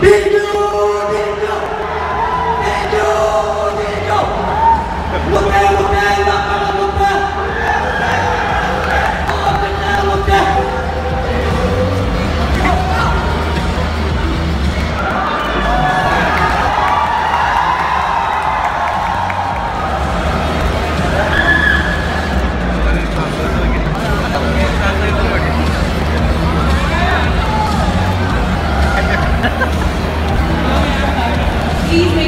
Big Please make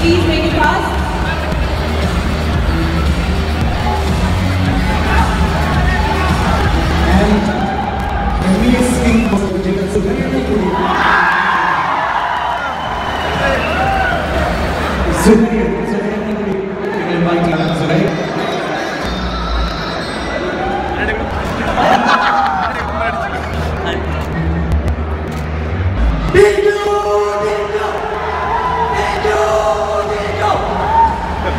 Please make it fast.